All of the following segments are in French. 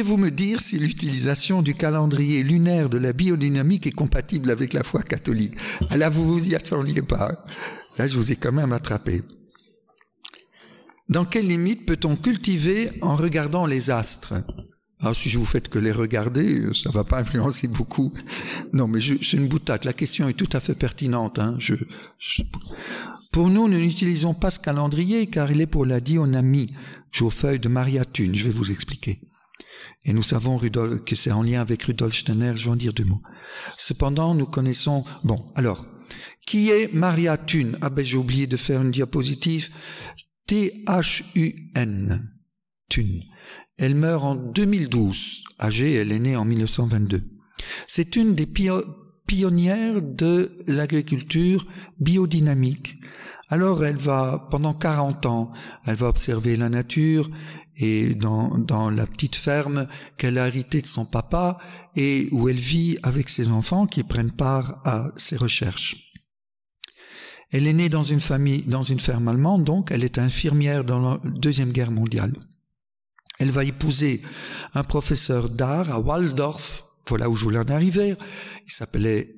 Pourriez-vous me dire si l'utilisation du calendrier lunaire de la biodynamique est compatible avec la foi catholique? Ah, Là, vous vous y attendiez pas. Là, je vous ai quand même attrapé. Dans quelles limites peut-on cultiver en regardant les astres? Alors, si je vous faites que les regarder, ça va pas influencer beaucoup. Non, mais c'est une boutade. La question est tout à fait pertinente. Hein. Pour nous, nous n'utilisons pas ce calendrier car il est pour la dionamie. Aux feuilles de Maria Thune. Je vais vous expliquer. Et nous savons Rudolf, que c'est en lien avec Rudolf Steiner. Je vais en dire deux mots. Cependant, nous connaissons. Bon, alors, qui est Maria Thune Ah ben, j'ai oublié de faire une diapositive. T-H-U-N. Thune. Elle meurt en 2012, âgée, elle est née en 1922. C'est une des pionnières de l'agriculture biodynamique. Alors elle va, pendant 40 ans, elle va observer la nature et dans, dans la petite ferme qu'elle a héritée de son papa et où elle vit avec ses enfants qui prennent part à ses recherches. Elle est née dans une famille, dans une ferme allemande, donc elle est infirmière dans la Deuxième Guerre mondiale. Elle va épouser un professeur d'art à Waldorf, voilà où je voulais en arriver. Il s'appelait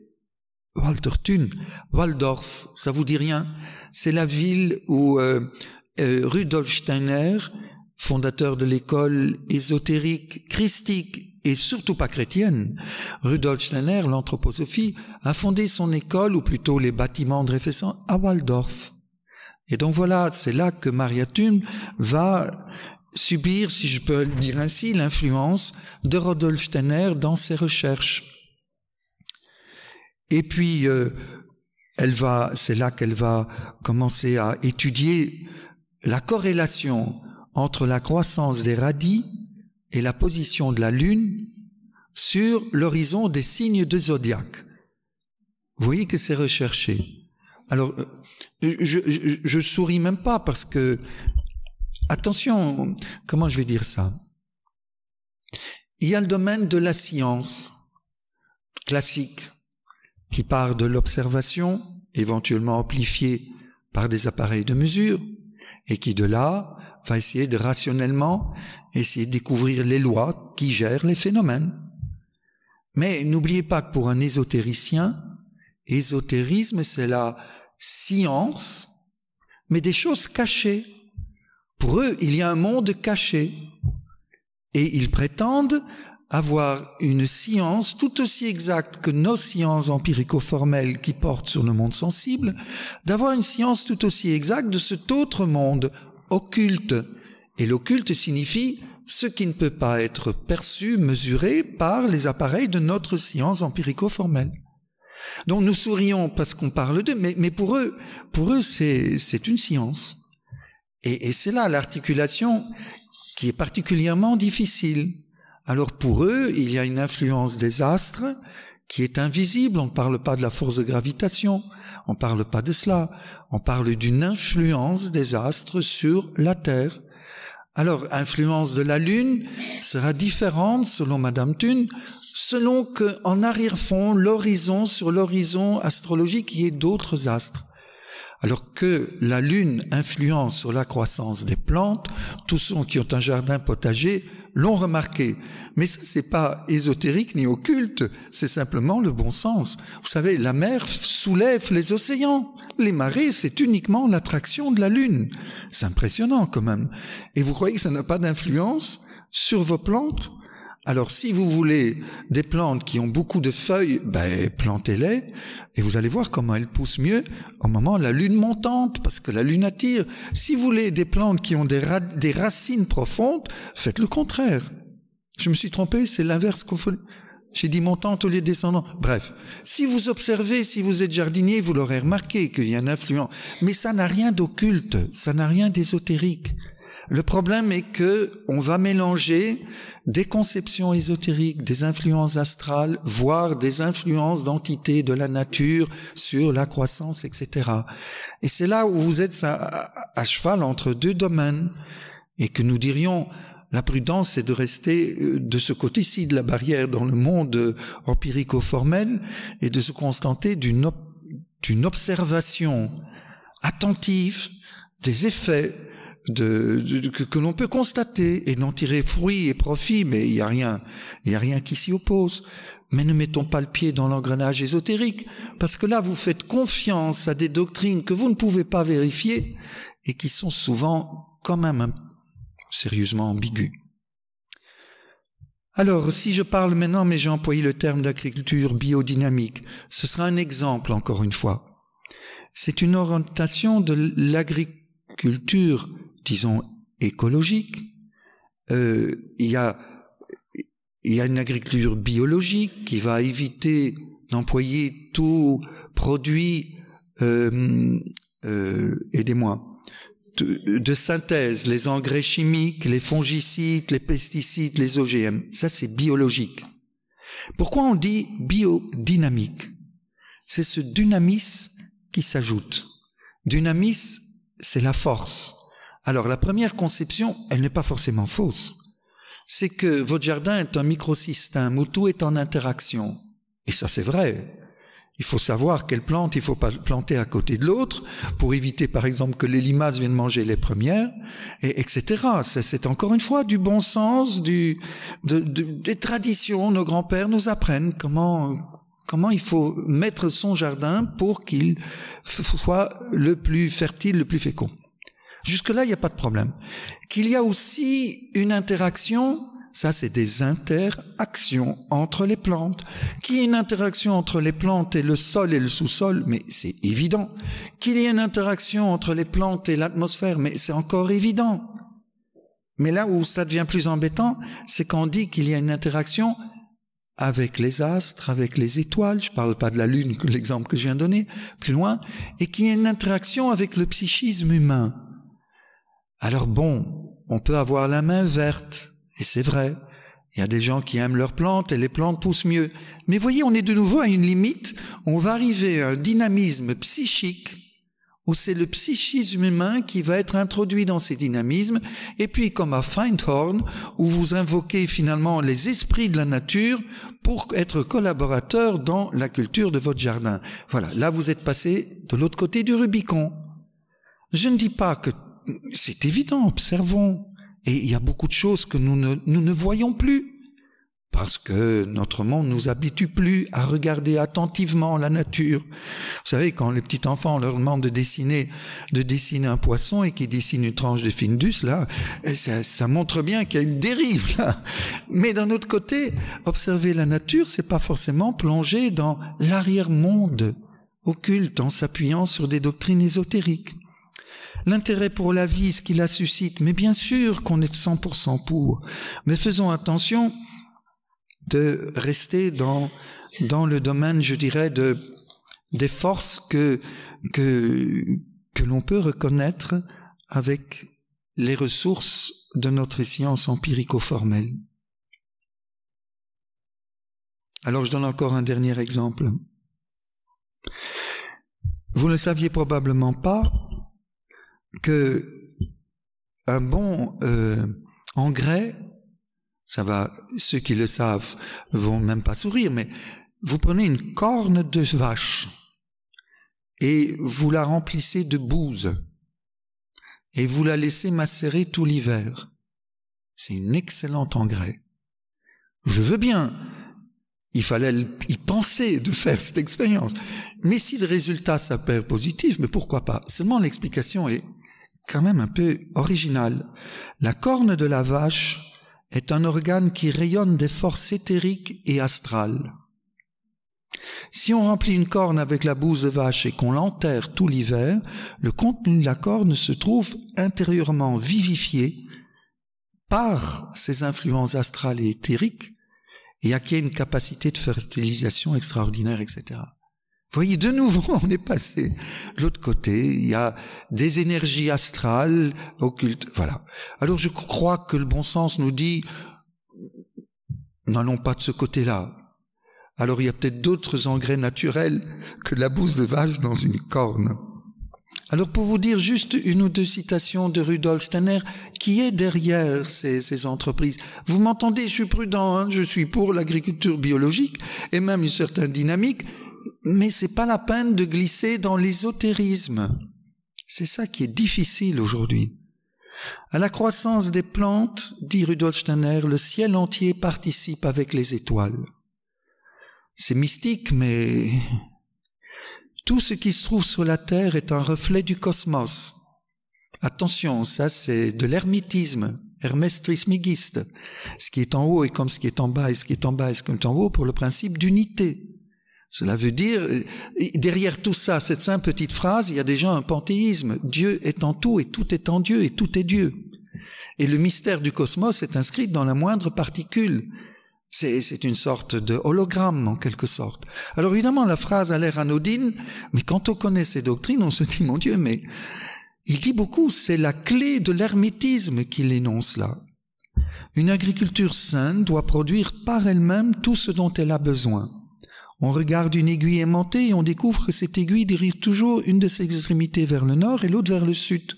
Walter Thun. Waldorf, ça vous dit rien? C'est la ville où euh, euh, Rudolf Steiner, fondateur de l'école ésotérique christique et surtout pas chrétienne, Rudolf Steiner, l'anthroposophie, a fondé son école, ou plutôt les bâtiments de réflexion, à Waldorf. Et donc voilà, c'est là que Maria Thun va subir, si je peux le dire ainsi, l'influence de Rodolphe Steiner dans ses recherches. Et puis, euh, elle va, c'est là qu'elle va commencer à étudier la corrélation entre la croissance des radis et la position de la Lune sur l'horizon des signes de zodiaque. Vous voyez que c'est recherché. Alors, euh, je, je, je, souris même pas parce que Attention, comment je vais dire ça? Il y a le domaine de la science classique qui part de l'observation, éventuellement amplifiée par des appareils de mesure, et qui de là va essayer de rationnellement essayer de découvrir les lois qui gèrent les phénomènes. Mais n'oubliez pas que pour un ésotéricien, ésotérisme, c'est la science, mais des choses cachées. Pour eux, il y a un monde caché. Et ils prétendent avoir une science tout aussi exacte que nos sciences empirico-formelles qui portent sur le monde sensible, d'avoir une science tout aussi exacte de cet autre monde occulte. Et l'occulte signifie ce qui ne peut pas être perçu, mesuré par les appareils de notre science empirico-formelle. Donc nous sourions parce qu'on parle d'eux, mais, mais pour eux, pour eux, c'est une science. Et, c'est là l'articulation qui est particulièrement difficile. Alors pour eux, il y a une influence des astres qui est invisible. On ne parle pas de la force de gravitation, on ne parle pas de cela. On parle d'une influence des astres sur la Terre. Alors, influence de la Lune sera différente, selon Madame Thune, selon qu'en arrière-fond, l'horizon, sur l'horizon astrologique, il y ait d'autres astres. Alors que la lune influence sur la croissance des plantes, tous ceux qui ont un jardin potager l'ont remarqué. Mais ça, c'est pas ésotérique ni occulte, c'est simplement le bon sens. Vous savez, la mer soulève les océans. Les marées, c'est uniquement l'attraction de la lune. C'est impressionnant quand même. Et vous croyez que ça n'a pas d'influence sur vos plantes? Alors si vous voulez des plantes qui ont beaucoup de feuilles, ben, plantez-les. Et vous allez voir comment elles poussent mieux au moment de la lune montante, parce que la lune attire. Si vous voulez des plantes qui ont des, racines profondes, faites le contraire. Je me suis trompé, c'est l'inverse qu'on fait. J'ai dit montante au lieu de descendant. Bref, si vous observez, si vous êtes jardinier, vous l'aurez remarqué qu'il y a un influent. Mais ça n'a rien d'occulte, ça n'a rien d'ésotérique. Le problème est que on va mélanger des conceptions ésotériques, des influences astrales, voire des influences d'entités de la nature sur la croissance, etc. Et c'est là où vous êtes à, cheval entre deux domaines et que nous dirions la prudence, c'est de rester euh, de ce côté-ci de la barrière dans le monde empirico-formel et de se constater d'une observation attentive des effets de, que, l'on peut constater et d'en tirer fruit et profit, mais il n'y a rien, il y a rien qui s'y oppose. Mais ne mettons pas le pied dans l'engrenage ésotérique, parce que là, vous faites confiance à des doctrines que vous ne pouvez pas vérifier et qui sont souvent quand même sérieusement ambiguës. Alors, si je parle maintenant, mais j'ai employé le terme d'agriculture biodynamique, ce sera un exemple encore une fois. C'est une orientation de l'agriculture, disons, écologique. Euh, il y a il y a une agriculture biologique qui va éviter d'employer tout produit, euh, euh, aidez-moi, de, synthèse, les engrais chimiques, les fongicides, les pesticides, les OGM. Ça, c'est biologique. Pourquoi on dit biodynamique? C'est ce dynamisme qui s'ajoute. Dynamis, c'est la force. Alors la première conception, elle n'est pas forcément fausse. C'est que votre jardin est un microsystème où tout est en interaction. Et ça, c'est vrai. Il faut savoir quelle plante il faut pas planter à côté de l'autre pour éviter, par exemple, que les limaces viennent manger les premières, et etc. C'est encore une fois du bon sens, du, des traditions. Nos grands-pères nous apprennent comment comment il faut mettre son jardin pour qu'il soit le plus fertile, le plus fécond. Jusque-là, il n'y a pas de problème. Qu'il y a aussi une interaction, ça c'est des interactions entre les plantes. Qu'il y ait une interaction entre les plantes et le sol et le sous-sol, mais c'est évident. Qu'il y ait une interaction entre les plantes et l'atmosphère, mais c'est encore évident. Mais là où ça devient plus embêtant, c'est qu'on dit qu'il y a une interaction avec les astres, avec les étoiles, je ne parle pas de la Lune, l'exemple que je viens de donner, plus loin, et qu'il y a une interaction avec le psychisme humain. Alors bon, on peut avoir la main verte, et c'est vrai, il y a des gens qui aiment leurs plantes et les plantes poussent mieux. Mais voyez, on est de nouveau à une limite, on va arriver à un dynamisme psychique où c'est le psychisme humain qui va être introduit dans ces dynamismes, et puis comme à Feinthorn, où vous invoquez finalement les esprits de la nature pour être collaborateur dans la culture de votre jardin. Voilà, là vous êtes passé de l'autre côté du Rubicon. Je ne dis pas que c'est évident, observons. Et il y a beaucoup de choses que nous ne, nous ne voyons plus parce que notre monde nous habitue plus à regarder attentivement la nature. Vous savez, quand les petits enfants leur demandent de dessiner, de dessiner un poisson et qu'ils dessinent une tranche de findus, là, ça, ça montre bien qu'il y a une dérive, là. Mais d'un autre côté, observer la nature, c'est pas forcément plonger dans l'arrière-monde occulte en s'appuyant sur des doctrines ésotériques. L'intérêt pour la vie, ce qui la suscite, mais bien sûr qu'on est 100% pour. Mais faisons attention, de rester dans, le domaine, je dirais, de, des forces que, que, que l'on peut reconnaître avec les ressources de notre science empirico-formelle. Alors je donne encore un dernier exemple. Vous ne saviez probablement pas que un bon euh, engrais ça va, ceux qui le savent vont même pas sourire, mais vous prenez une corne de vache et vous la remplissez de bouse et vous la laissez macérer tout l'hiver. C'est une excellente engrais. Je veux bien. Il fallait y penser de faire cette expérience. Mais si le résultat s'appelle positif, mais pourquoi pas? Seulement l'explication est quand même un peu originale. La corne de la vache est un organe qui rayonne des forces éthériques et astrales. Si on remplit une corne avec la bouse de vache et qu'on l'enterre tout l'hiver, le contenu de la corne se trouve intérieurement vivifié par ces influences astrales et éthériques et acquiert une capacité de fertilisation extraordinaire, etc voyez, de nouveau, on est passé l'autre côté. Il y a des énergies astrales, occultes. Voilà. Alors je crois que le bon sens nous dit, n'allons pas de ce côté-là. Alors il y a peut-être d'autres engrais naturels que la bouse de vache dans une corne. Alors pour vous dire juste une ou deux citations de Rudolf Steiner, qui est derrière ces, entreprises. Vous m'entendez, je suis prudent, hein, je suis pour l'agriculture biologique et même une certaine dynamique, mais c'est pas la peine de glisser dans l'ésotérisme. C'est ça qui est difficile aujourd'hui. À la croissance des plantes, dit Rudolf Steiner, le ciel entier participe avec les étoiles. C'est mystique, mais tout ce qui se trouve sur la Terre est un reflet du cosmos. Attention, ça c'est de l'hermétisme, Hermès Trismégiste. Ce qui est en haut est comme ce qui est en bas, et ce qui est en bas est ce qui est en haut pour le principe d'unité. Cela veut dire, derrière tout ça, cette simple petite phrase, il y a déjà un panthéisme. Dieu est en tout et tout est en Dieu et tout est Dieu. Et le mystère du cosmos est inscrit dans la moindre particule. C'est une sorte de hologramme en quelque sorte. Alors évidemment, la phrase a l'air anodine, mais quand on connaît ces doctrines, on se dit, mon Dieu, mais il dit beaucoup, c'est la clé de l'hermétisme qu'il énonce là. Une agriculture saine doit produire par elle-même tout ce dont elle a besoin. On regarde une aiguille aimantée et on découvre que cette aiguille dirige toujours une de ses extrémités vers le nord et l'autre vers le sud.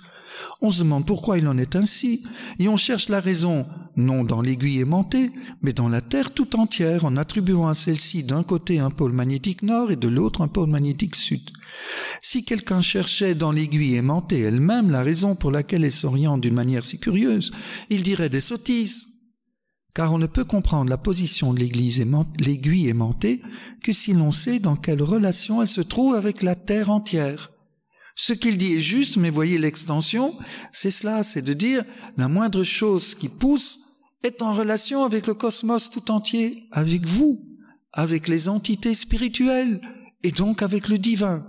On se demande pourquoi il en est ainsi, et on cherche la raison, non dans l'aiguille aimantée, mais dans la Terre tout entière, en attribuant à celle-ci d'un côté un pôle magnétique nord et de l'autre un pôle magnétique sud. Si quelqu'un cherchait dans l'aiguille aimantée elle-même la raison pour laquelle elle s'oriente d'une manière si curieuse, il dirait des sottises car on ne peut comprendre la position de l'aiguille aimantée que si l'on sait dans quelle relation elle se trouve avec la Terre entière. Ce qu'il dit est juste, mais voyez l'extension, c'est cela, c'est de dire la moindre chose qui pousse est en relation avec le cosmos tout entier, avec vous, avec les entités spirituelles, et donc avec le divin.